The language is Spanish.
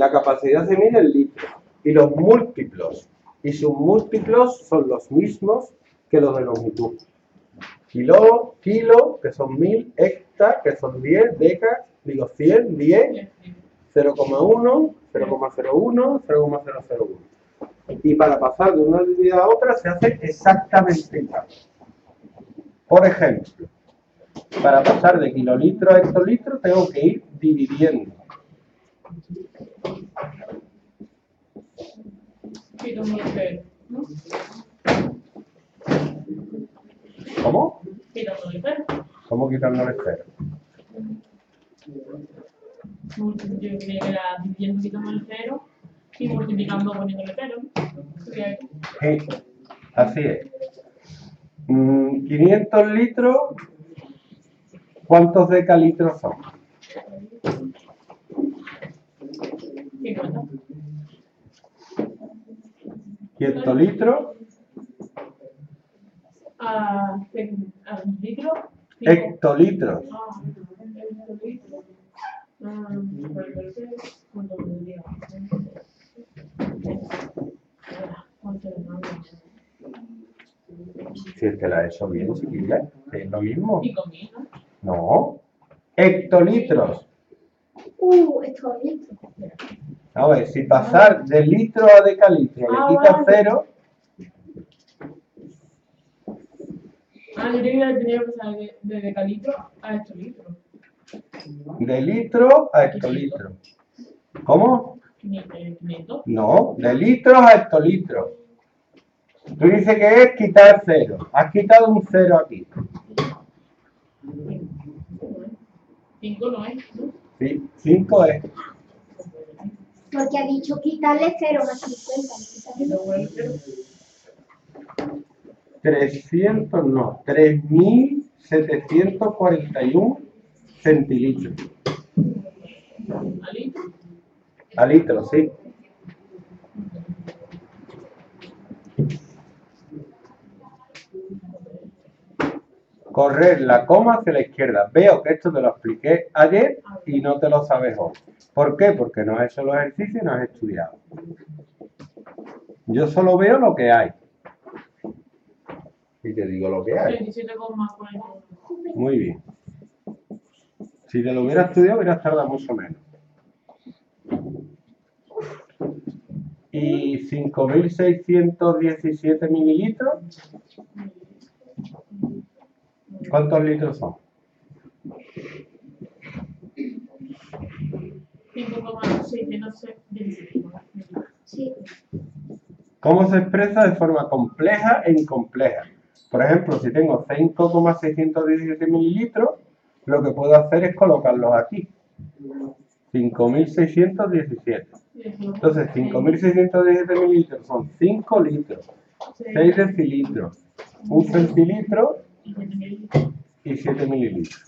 La capacidad se mide en litros. Y los múltiplos y sus múltiplos son los mismos que los de longitud. Kilo, kilo, que son 1000, hecta, que son 10, decas, digo 100, 10, 0,1, 0,01, 0,001. Y para pasar de una unidad a otra se hace exactamente igual. Por ejemplo, para pasar de kilolitro a hectolitro tengo que ir dividiendo. ¿Cómo? ¿Cómo quitándole cero? Yo creía que era dividiendo quitando el cero y multiplicando poniéndole cero. Sí, así es. Mm, 500 litros, ¿cuántos decalitros son? 50. 100 litros, A, litro. hectolitros. Ah. Ah. Si es que la he hecho bien, chiquilla, es lo mismo. ¿no? Hectolitros. Uh, listo. A ver, si pasar de litro a decalitro le vale. cero, Ah, yo tenía que pasar de, de decalitro a hectolitro. de litro a hectolitro. ¿Cómo? 500. No, de litros a hectolitros. Tú dices que es quitar cero. Has quitado un cero aquí. 5 no es, ¿no? Sí, 5 es. Porque ha dicho quitarle cero más 50. Y luego el cero. 300, no, 3.741 centilitros. ¿A litro? A litro, sí. Correr la coma hacia la izquierda. Veo que esto te lo expliqué ayer y no te lo sabes hoy. ¿Por qué? Porque no has hecho los ejercicios y no has estudiado. Yo solo veo lo que hay. Y te digo lo que hay. 37,41. Muy bien. Si te lo hubieras estudiado, hubieras tardado mucho menos. Y 5.617 mililitros. ¿Cuántos litros son? 5,617. Sí. ¿Cómo se expresa de forma compleja e incompleja? Por ejemplo, si tengo 5,617 mililitros, lo que puedo hacer es colocarlos aquí. 5.617. Entonces, 5.617 mililitros son 5 litros, 6 decilitros, 1 centilitro y 7 mililitros.